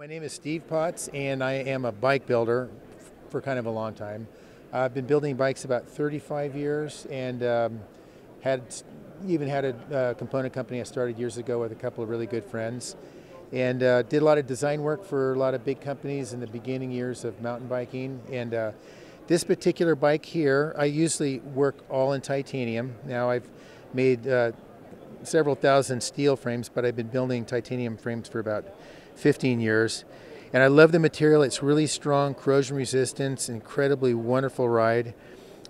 My name is Steve Potts, and I am a bike builder for kind of a long time. I've been building bikes about 35 years, and um, had even had a uh, component company I started years ago with a couple of really good friends, and uh, did a lot of design work for a lot of big companies in the beginning years of mountain biking. And uh, this particular bike here, I usually work all in titanium. Now I've made uh, several thousand steel frames, but I've been building titanium frames for about 15 years. And I love the material. It's really strong, corrosion resistance, incredibly wonderful ride.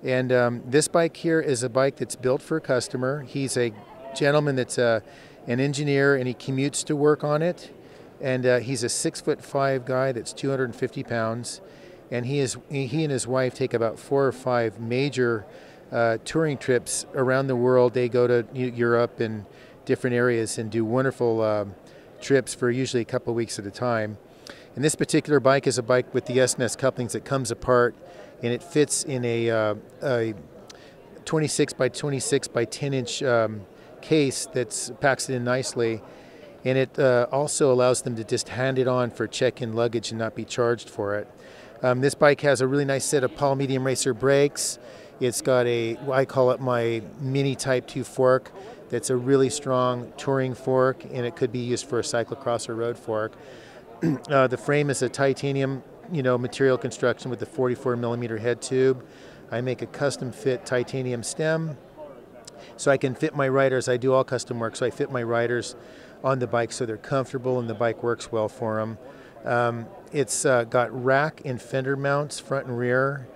And um, this bike here is a bike that's built for a customer. He's a gentleman that's a, uh, an engineer and he commutes to work on it. And uh, he's a six foot five guy that's 250 pounds. And he, is, he and his wife take about four or five major uh, touring trips around the world. They go to Europe and different areas and do wonderful um, trips for usually a couple weeks at a time. And this particular bike is a bike with the S&S couplings that comes apart and it fits in a, uh, a 26 by 26 by 10 inch um, case that packs it in nicely. And it uh, also allows them to just hand it on for check-in luggage and not be charged for it. Um, this bike has a really nice set of Paul Medium Racer brakes. It's got a, I call it my mini Type 2 fork that's a really strong touring fork and it could be used for a cyclocross or road fork. uh, the frame is a titanium you know, material construction with a 44 millimeter head tube. I make a custom fit titanium stem so I can fit my riders. I do all custom work, so I fit my riders on the bike so they're comfortable and the bike works well for them. Um, it's uh, got rack and fender mounts front and rear,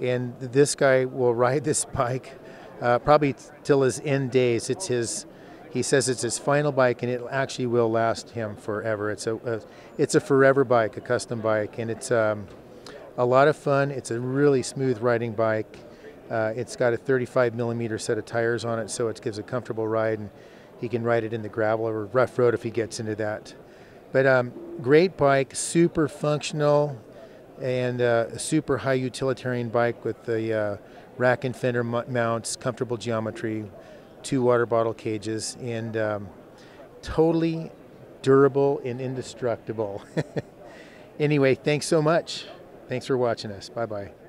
and this guy will ride this bike uh, probably till his end days. It's his. He says it's his final bike, and it actually will last him forever. It's a, a it's a forever bike, a custom bike, and it's um, a lot of fun. It's a really smooth riding bike. Uh, it's got a 35 millimeter set of tires on it, so it gives a comfortable ride, and he can ride it in the gravel or rough road if he gets into that. But um, great bike, super functional, and uh, a super high utilitarian bike with the uh, rack and fender mounts, comfortable geometry, two water bottle cages, and um, totally durable and indestructible. anyway, thanks so much. Thanks for watching us. Bye bye.